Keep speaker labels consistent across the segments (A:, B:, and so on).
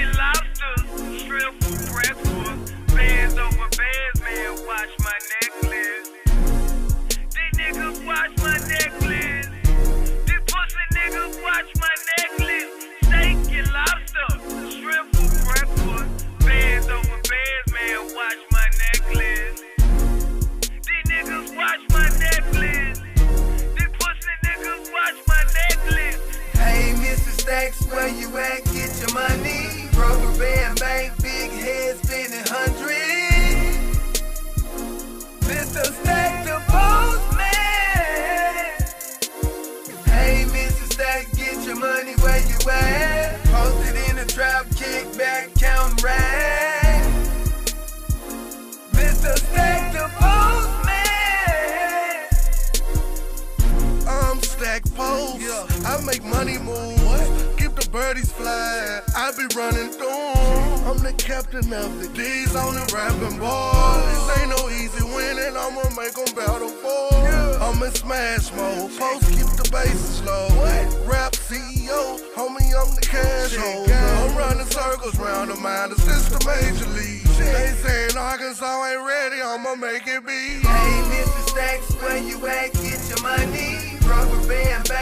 A: and lobsters, shrimp for breakfast. Bands over bands, man, watch my necklace. These niggas watch my necklace. These pussy niggas watch my necklace. Steak and lobster, shrimp for breakfast. Bands over bands, man, watch my necklace. These niggas watch my necklace. These pussy niggas watch my necklace.
B: Hey, Mr. Stacks, where you at? Get your money.
C: Make money move. Keep the birdies flying. I be running through 'em. I'm the captain of the D's on the rapping boys. This ain't no easy winning. I'ma make 'em battle for. I'm in smash mode. Post keep the bases low. Rap CEO, homie, I'm the cash holder. I'm running circles round the minors. This the major league. They saying Arkansas ain't ready. I'ma make it be.
B: Hey, Mr. Stacks, where you at? Get your money. Rubber band bank,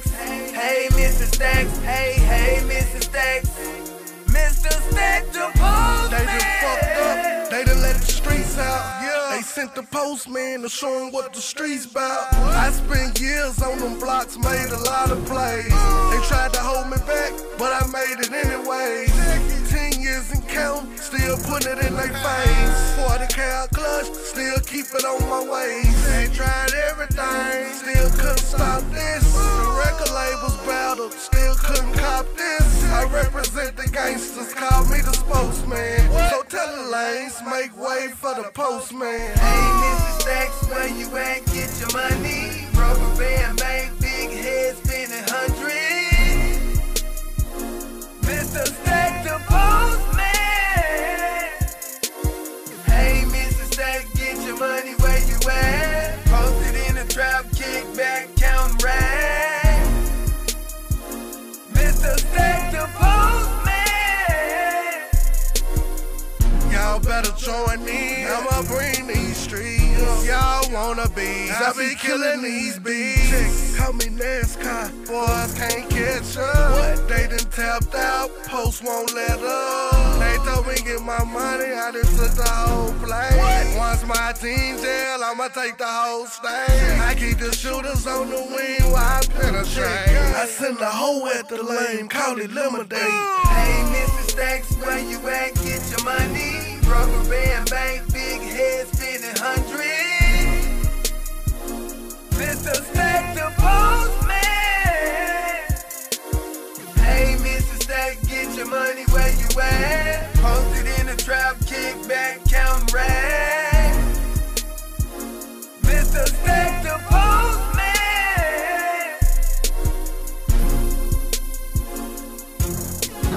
B: Stacks. Hey, Mr. Stacks. Hey, hey, Mr. Stacks. Mr. Stack, the postman.
C: They done fucked up. They done let the streets out. Yeah. They sent the postman to show 'em what the streets bout. I spent years on them blocks, made a lot of plays. They tried to hold me back, but I made it anyway. Ten years and count, still putting it in their face. 40 cal clutch, still keep it on my waist. They tried everything, still couldn't stop this. Labels battled, still couldn't cop this. I represent the gangsters, call me the spokesman. So tell the lanes, make way for the postman.
B: Hey, Mr. Stacks, where you at? Get your money. Rubber band bank, big head spinning hundreds. Mr. Stack,
C: Y'all join me, I'ma bring these streets. Y'all wanna be. I be killing these beats. Call me NASCAR. Boys can't catch up. What? They done tapped out. Post won't let up. They told me get my money. I just took the whole play. Once my team jail, I'ma take the whole stage. I keep the shooters on the wing while I penetrate. I send the hoe at the lane. Call it lemonade.
B: Hey, Mr. Stacks, where you at? Get your money. Rubber band big head spinning hundreds. Mr.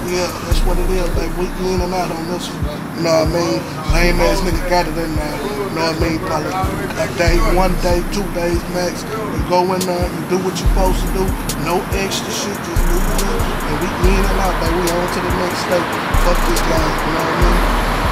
C: Yeah, that's what it is. Like we in and out on this one. You know what I mean? Lame ass nigga got it in there. You know what I mean? Probably a day, one day, two days max. You go in there, you do what you're supposed to do. No extra shit, just do it. And we in and out, like we on to the next state. Fuck this guy, you know what I mean?